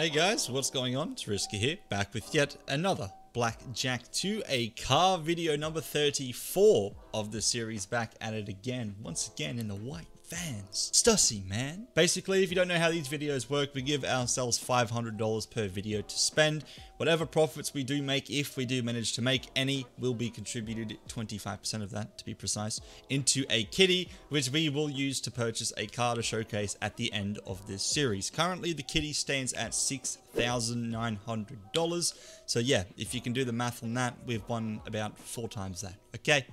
Hey guys, what's going on? It's RiiSki here, back with yet another Blackjack 2, a car video number 34 of the series, back at it again, once again in the white vans. Stussy, man. Basically, if you don't know how these videos work, we give ourselves $500 per video to spend. Whatever profits we do make, if we do manage to make any, will be contributed, 25% of that to be precise, into a kitty, which we will use to purchase a car to showcase at the end of this series. Currently, the kitty stands at $6,900. So yeah, if you can do the math on that, we've won about four times that. Okay,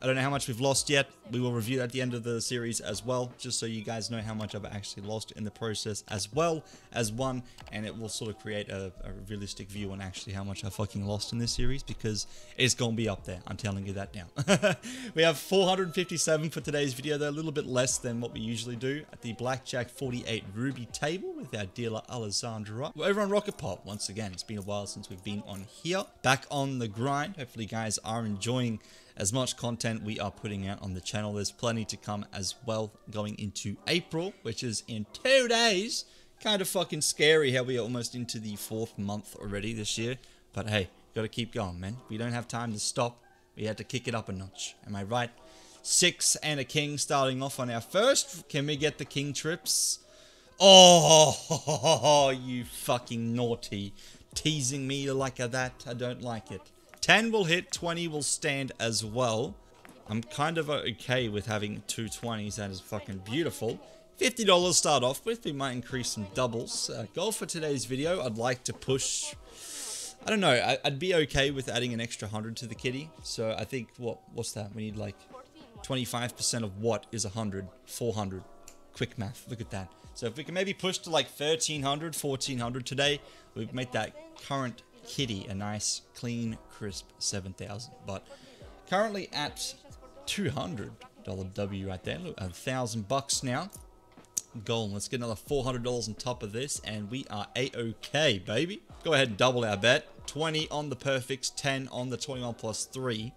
I don't know how much we've lost yet. We will review at the end of the series as well, just so you guys know how much I've actually lost in the process as well as one, and it will sort of create a, a realistic view on actually how much I fucking lost in this series, because it's going to be up there. I'm telling you that now. we have 457 for today's video, though a little bit less than what we usually do at the Blackjack 48 Ruby table with our dealer Alessandra. We're over on Rocketpot once again. It's been a while since we've been on here. Back on the grind. Hopefully guys are enjoying as much content we are putting out on the channel. There's plenty to come as well going into April, which is in two days. Kind of fucking scary how we are almost into the fourth month already this year. But hey, gotta keep going, man. We don't have time to stop. We had to kick it up a notch. Am I right? Six and a king starting off on our first. Can we get the king trips? Oh, you fucking naughty. Teasing me like that. I don't like it. 10 will hit, 20 will stand as well. I'm kind of okay with having two 20s. That is fucking beautiful. $50 start off with. We might increase some doubles. Uh, goal for today's video, I'd like to push... I don't know. I, would be okay with adding an extra 100 to the kitty. So I think, what what's that? We need like 25% of what is 100? 400. Quick math. Look at that. So if we can maybe push to like 1300, 1400 today, we've made that current kitty a nice, clean, crisp 7000 But currently at $200 W right there. A thousand bucks now. Goal. Let's get another $400 on top of this, and we are a-okay, baby. Go ahead and double our bet. 20 on the perfects, 10 on the 21 plus 3.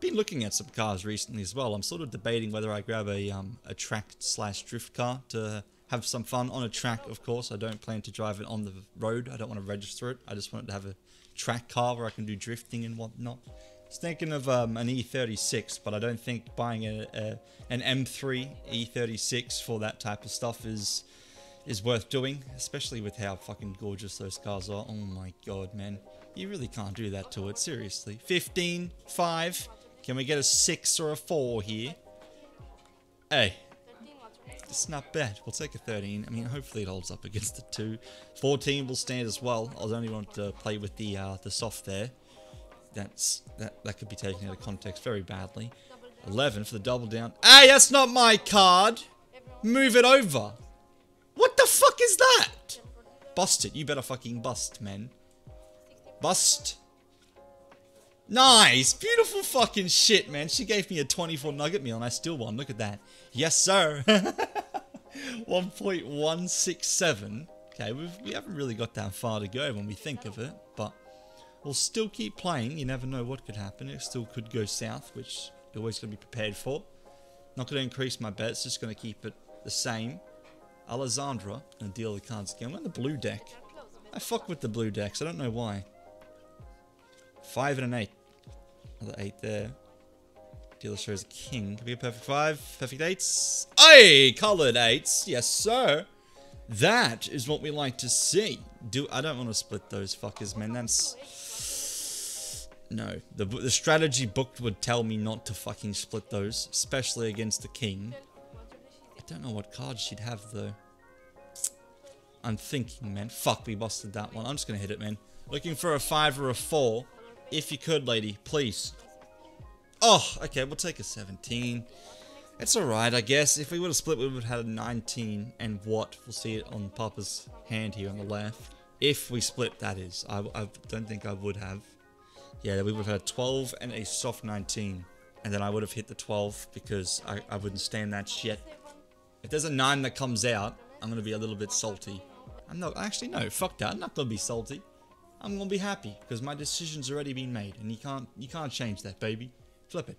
Been looking at some cars recently as well. I'm sort of debating whether I grab a um, a track slash drift car to have some fun on a track, of course. I don't plan to drive it on the road. I don't want to register it. I just want it to have a track car where I can do drifting and whatnot. I was thinking of um, an E36, but I don't think buying a, a, an M3 E36 for that type of stuff is is worth doing, especially with how fucking gorgeous those cars are. Oh my god, man. You really can't do that to it, seriously. 15, 5. Can we get a 6 or a 4 here? Hey, it's not bad. We'll take a 13. I mean, hopefully it holds up against the 2. 14 will stand as well. I was only want to play with the uh, the soft there. That's that that could be taken out of context very badly. 11 for the double down. Hey, that's not my card. Move it over. What the fuck is that? Bust it. You better fucking bust, man. Bust. Nice. Beautiful fucking shit, man. She gave me a 24 nugget meal and I still won. Look at that. Yes, sir. 1.167. Okay, we've, we haven't really got that far to go when we think of it, but we'll still keep playing. You never know what could happen. It still could go south, which you're always going to be prepared for. Not going to increase my bets, just going to keep it the same. Alessandra, to deal the cards again. We're on the blue deck. I fuck with the blue decks, I don't know why. Five and an eight. Another eight there. Dealer shows a king. Could be a perfect five. Perfect eights. Hey, colored eights. Yes, sir. That is what we like to see. Do I don't want to split those fuckers, man. That's no. The the strategy book would tell me not to fucking split those, especially against the king. I don't know what cards she'd have though. I'm thinking, man. Fuck, we busted that one. I'm just gonna hit it, man. Looking for a five or a four. If you could, lady, please. Oh, okay, we'll take a 17. It's alright, I guess. If we would have split, we would have had a 19. And what? We'll see it on Papa's hand here on the left. If we split, that is. I, I don't think I would have. Yeah, we would have had 12 and a soft 19. And then I would have hit the 12 because I, I wouldn't stand that shit. If there's a 9 that comes out, I'm going to be a little bit salty. I'm not, actually, no, fuck that. I'm not going to be salty. I'm gonna be happy because my decision's already been made, and you can't you can't change that, baby. Flip it.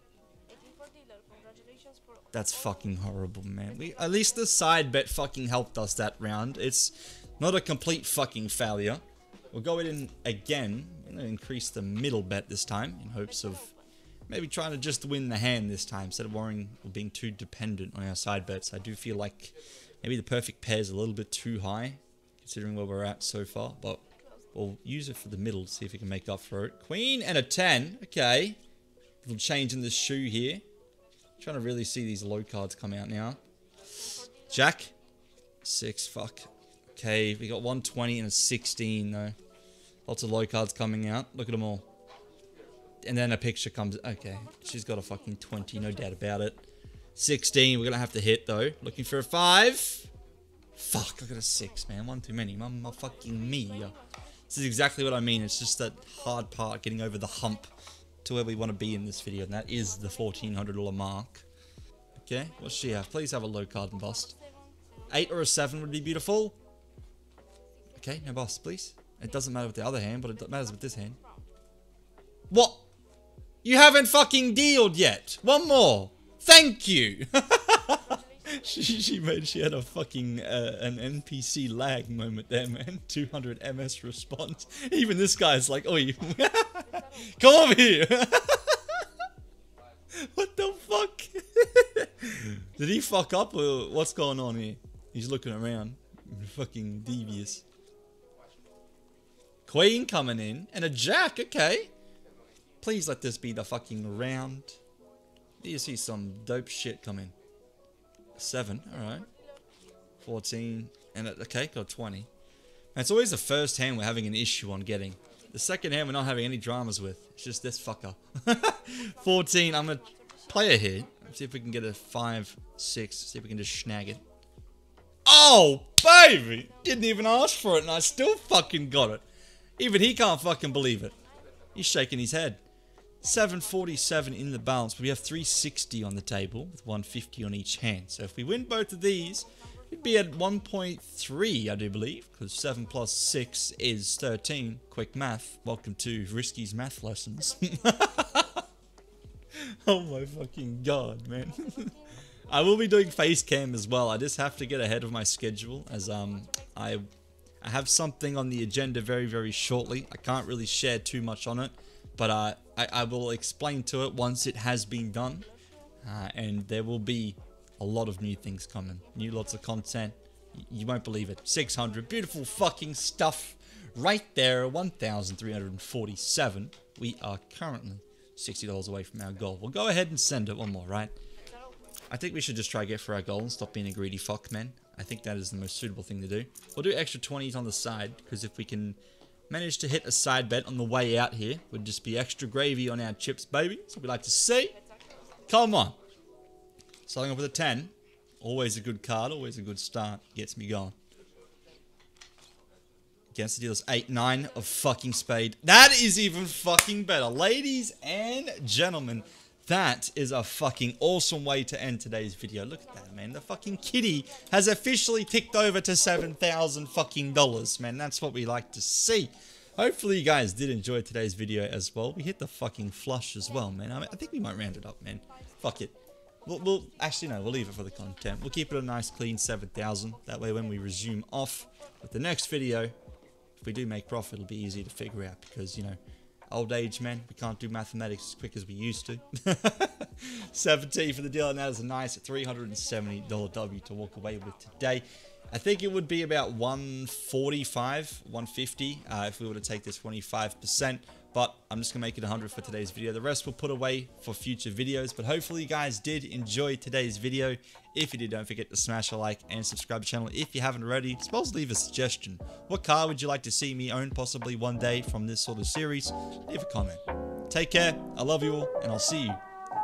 That's fucking horrible, man. We, at least the side bet fucking helped us that round. It's Not a complete fucking failure. We'll go in again. Increase the middle bet this time in hopes of maybe trying to just win the hand this time instead of worrying or being too dependent on our side bets. I do feel like maybe the perfect pair is a little bit too high considering where we're at so far, but we'll use it for the middle to see if we can make up for it. Queen and a 10. Okay. Little change in the shoe here. Trying to really see these low cards come out now. Jack. Six. Fuck. Okay, we got 120 and a 16 though. Lots of low cards coming out. Look at them all. And then a picture comes. Okay, she's got a fucking 20, no doubt about it. 16, we're going to have to hit though. Looking for a 5. Fuck, I got a 6, man. One too many. Mama fucking me. This is exactly what I mean. It's just that hard part, getting over the hump to where we want to be in this video. And that is the $1,400 mark. Okay, what's she have? Please have a low card and bust. 8 or a 7 would be beautiful. Okay, no bust, please. It doesn't matter with the other hand, but it matters with this hand. What? You haven't fucking dealed yet. One more. Thank you. she, she made she had a fucking uh, an NPC lag moment there, man. 200 MS response. Even this guy's like, "Oh, come over here." what the fuck? Did he fuck up or what's going on here? He's looking around. Fucking devious. Queen coming in. And a jack, okay. Please let this be the fucking round. Do you see some dope shit coming? Seven, alright. 14. And, okay, got 20. And it's always the first hand we're having an issue on getting. The second hand we're not having any dramas with. It's just this fucker. 14, I'm going to play a hit. See if we can get a 5, 6. See if we can just snag it. Oh, baby! Didn't even ask for it and I still fucking got it. Even he can't fucking believe it. He's shaking his head. 747 in the balance, but we have 360 on the table with 150 on each hand. So if we win both of these, we'd be at 1.3, I do believe, because 7 plus 6 is 13. Quick math. Welcome to RiiSki's math lessons. oh my fucking god, man. I will be doing face cam as well. I just have to get ahead of my schedule as um I I have something on the agenda very, very shortly. I can't really share too much on it, but uh, I, I will explain to it once it has been done. Uh, and there will be a lot of new things coming. New lots of content. You won't believe it. 600. Beautiful fucking stuff. Right there. 1,347. We are currently $60 away from our goal. We'll go ahead and send it one more, right? I think we should just try to get for our goal and stop being a greedy fuck, man. I think that is the most suitable thing to do. We'll do extra 20s on the side, because if we can manage to hit a side bet on the way out here, would just be extra gravy on our chips, baby. So we like to see. Come on. Starting off with a 10. Always a good card, always a good start. Gets me going. Against the dealers 8, 9 of fucking spade. That is even fucking better. Ladies and gentlemen, that is a fucking awesome way to end today's video. Look at that, man. The fucking kitty has officially ticked over to 7,000 fucking dollars, man. That's what we like to see. Hopefully you guys did enjoy today's video as well. We hit the fucking flush as well, man. I, mean, I think we might round it up, man. Fuck it. We'll, we'll, actually no, we'll leave it for the content. We'll keep it a nice clean 7,000. That way when we resume off with the next video, if we do make profit, it'll be easy to figure out because, you know, Old age, man. We can't do mathematics as quick as we used to. 17 for the deal, and that is a nice $370 W to walk away with today. I think it would be about 145, 150 uh, if we were to take this 25% but I'm just going to make it 100 for today's video. The rest we'll put away for future videos, but hopefully you guys did enjoy today's video. If you did, don't forget to smash a like and subscribe to the channel if you haven't already. Suppose leave a suggestion. What car would you like to see me own possibly one day from this sort of series? Leave a comment. Take care, I love you all, and I'll see you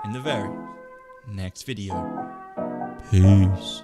in the very next video. Peace.